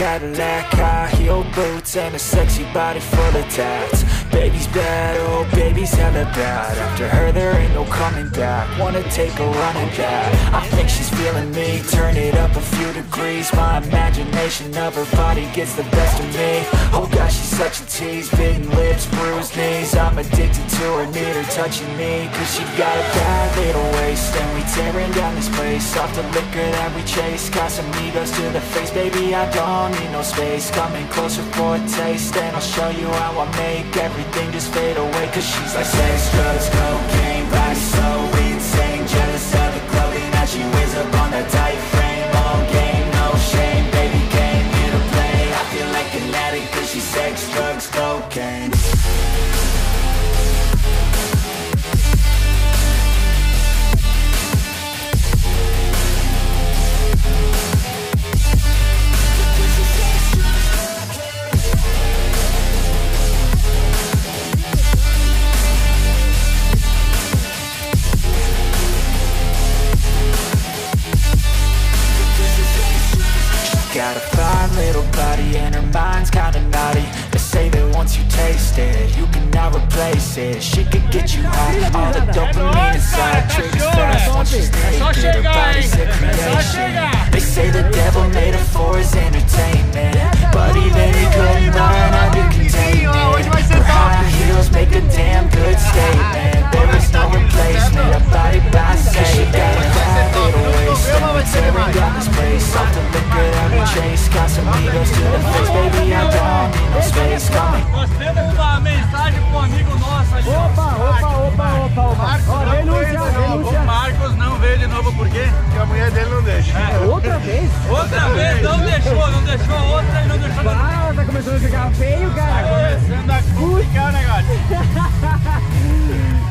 Cadillac High heel boots and a sexy body full of tats. Baby's bad, oh baby's hella bad. After her there ain't no coming back. Wanna take a run at that. I think she's feeling me, turn it up a few degrees. My imagination of her body gets the best of me. Oh gosh, she's such a tease, bitten lips, bruised knees. I'm addicted to her, need her touching me. Cause she got a bad little waist. And we tearing down this place. Off the liquor that we chase. Casamigos to the face. Baby, I don't need no space. Coming closer for a taste. And I'll show you how I make everything just fade away. Cause she's like sex, drugs, cocaine replace She could get you high, all the dopamine inside Triggers fast once she's naked, her body's a creation They say the devil made her for his entertainment But even he couldn't learn how to contain it Her high heels make a damn good statement There is no replacement, a body by got a little waist tearing down this place Off the liquor that we chase Casamigos to the face Baby, I don't need no space Coming Nós temos uma mensagem para um amigo Opa, opa, opa, opa, opa. Ó, denúncia, O. Marcos não veio de novo por quê? Porque a mulher dele não deixa. Outra vez? Outra vez não deixou, não deixou outra e não deixou Ah, tá começando a ficar feio, cara. Começando a complicar o negócio.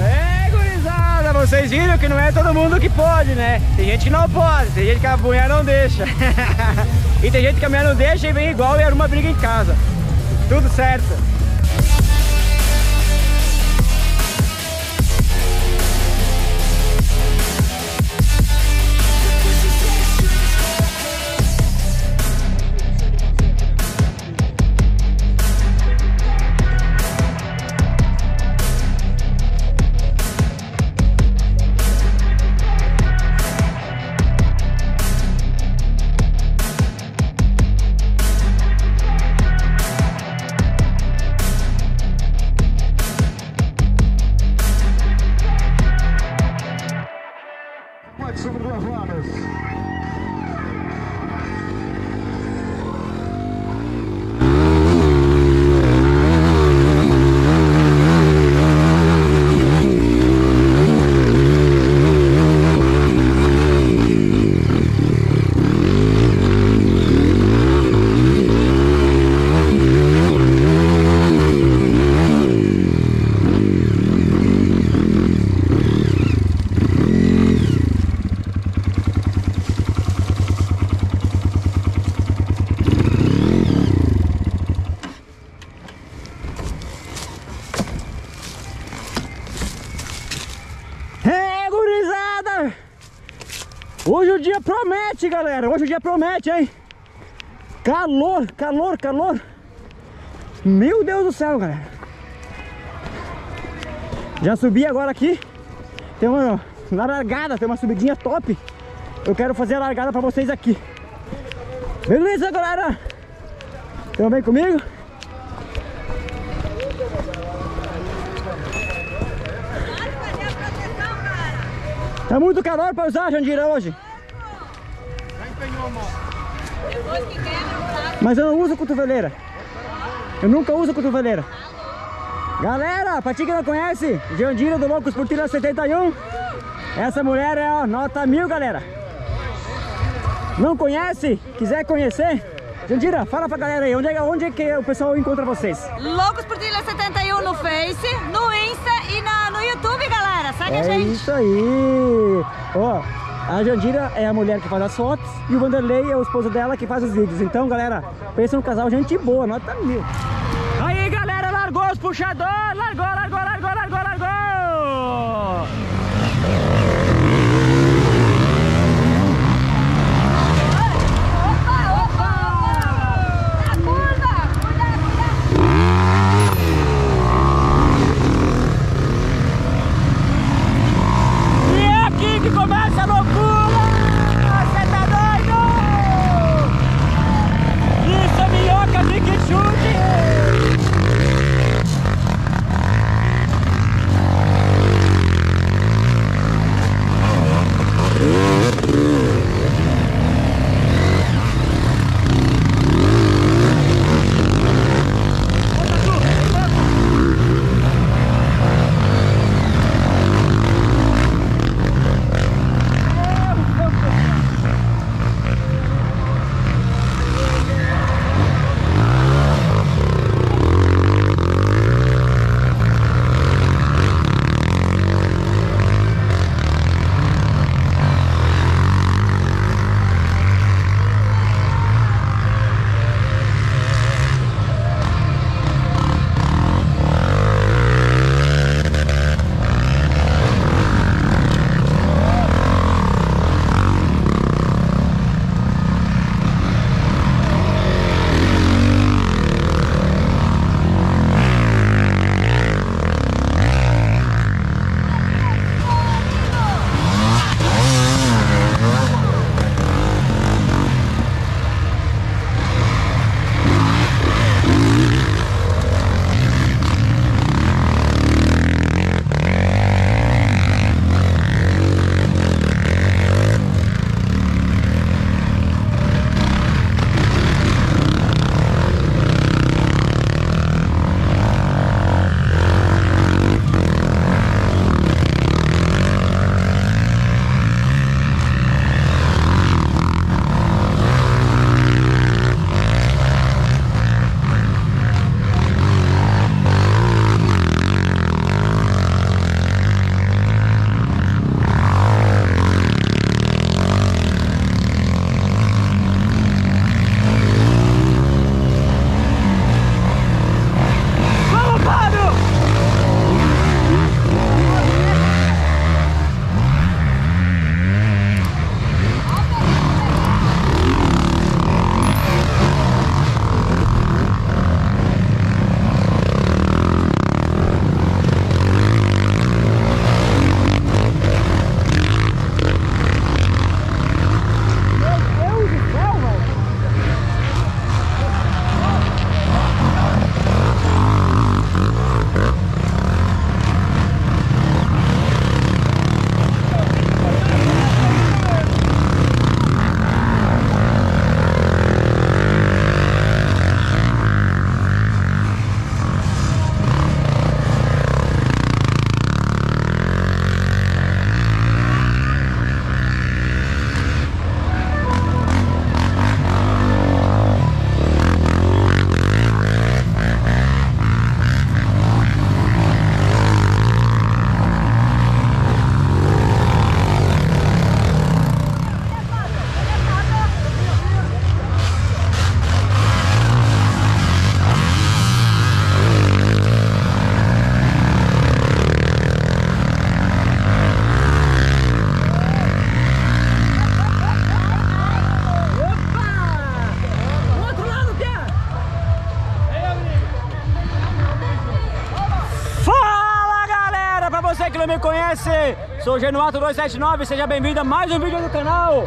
É, gurizada, vocês viram que não é todo mundo que pode, né? Tem gente que não pode, tem gente que a mulher não deixa. e tem gente que a mulher não deixa e vem igual e arruma briga em casa. Tudo certo. Pode sobre duas horas. É, gurizada! Hoje o dia promete, galera. Hoje o dia promete, hein? Calor, calor, calor. Meu Deus do céu, galera. Já subi agora aqui. Tem uma na largada, tem uma subidinha top. Eu quero fazer a largada pra vocês aqui. Beleza, galera? Estão bem comigo? Tá muito calor pra usar, Jandira, hoje. Mas eu não uso cotoveleira. Eu nunca uso cotoveleira. Galera, pra ti que não conhece, Jandira do Loucos por Tira 71. Essa mulher é ó, nota mil, galera. Não conhece? Quiser conhecer? Jandira, fala pra galera aí, onde é, onde é que o pessoal encontra vocês? Loucos por Trilha 71 no Face, no Insta e na, no YouTube, galera. Segue a É gente. isso aí! Ó, a Jandira é a mulher que faz as fotos e o Vanderlei é o esposo dela que faz os vídeos. Então, galera, pensa no casal gente boa, nota mil. Aí, galera, largou os puxadores! Largou, largou, largou! Conhece, sou o Genuato 279, seja bem-vindo a mais um vídeo do canal.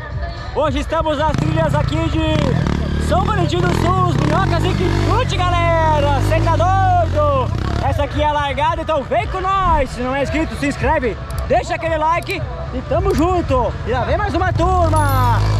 Hoje estamos nas trilhas aqui de São Valentim do Sul, os minhocas e quitute, galera. Você tá doido? Essa aqui é a largada, então vem com nós. Se não é inscrito, se inscreve, deixa aquele like e tamo junto. E lá vem mais uma turma.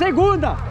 Segunda.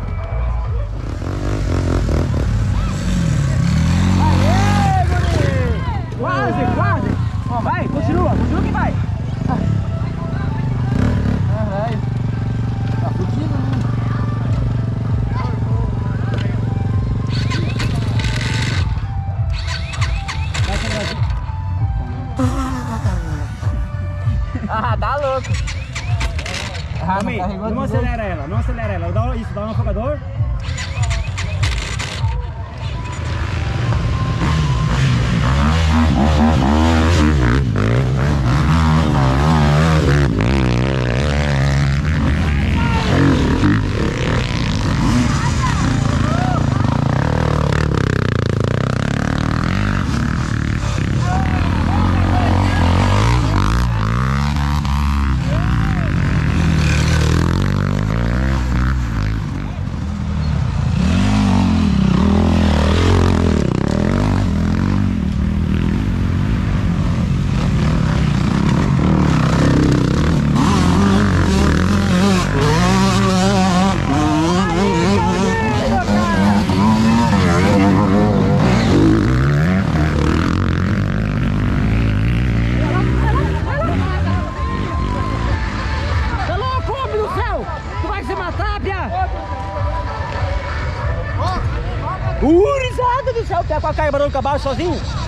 Com a bala sozinho?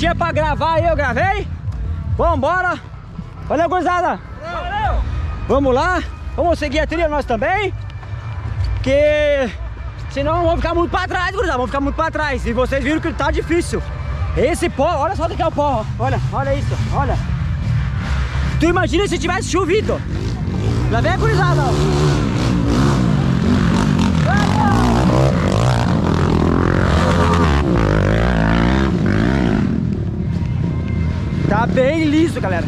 Tinha pra gravar aí, eu gravei. Vambora. Valeu, gurizada. Valeu! Vamos lá. Vamos seguir a trilha nós também. Porque senão vamos ficar muito pra trás, gurizada. Vamos ficar muito pra trás. E vocês viram que tá difícil. Esse pó, olha só o que é o pó. Olha, olha isso, olha. Tu imagina se tivesse chovido. Lá vem a gurizada, ó. Tá bem liso, galera.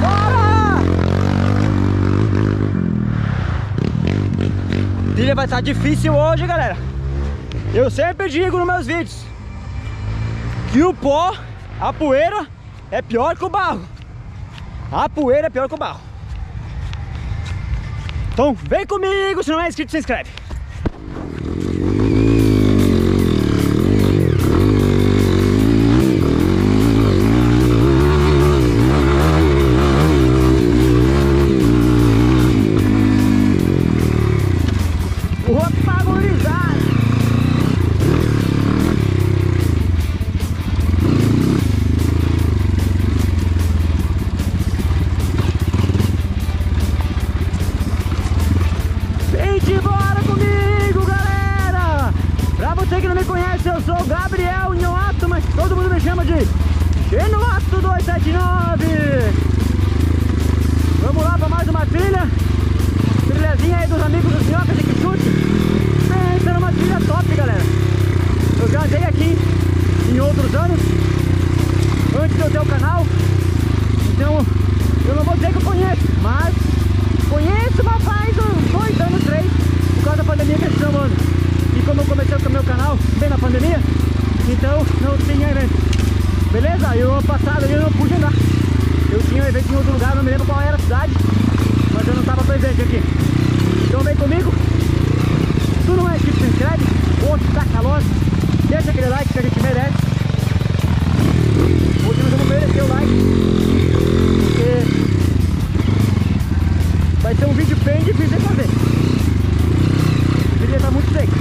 Bora! Trilha vai estar difícil hoje, galera. Eu sempre digo nos meus vídeos que o pó, a poeira, é pior que o barro. A poeira é pior que o barro. Então vem comigo, se não é inscrito, se inscreve. Outros anos, antes de eu ter o canal. Então, eu não vou dizer que eu conheço, mas conheço, mas faz uns dois anos, três, por causa da pandemia que está ano. E como eu comecei com o meu canal bem na pandemia, então não tinha evento. Beleza? E o ano passado eu não pude andar. Eu tinha um evento em outro lugar, não me lembro qual era a cidade, mas eu não estava presente aqui. Então vem comigo. Se tu não é inscrito, se inscreve, outro, dá calor, deixa aquele like que a gente merece o like. Porque vai ser um vídeo bem difícil de fazer. O vídeo tá muito seco.